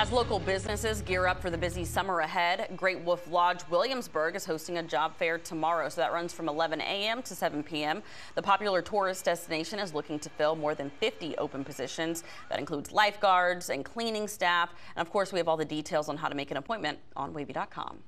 As local businesses gear up for the busy summer ahead, Great Wolf Lodge Williamsburg is hosting a job fair tomorrow. So that runs from 11 a.m. to 7 p.m. The popular tourist destination is looking to fill more than 50 open positions. That includes lifeguards and cleaning staff. And of course, we have all the details on how to make an appointment on wavy.com.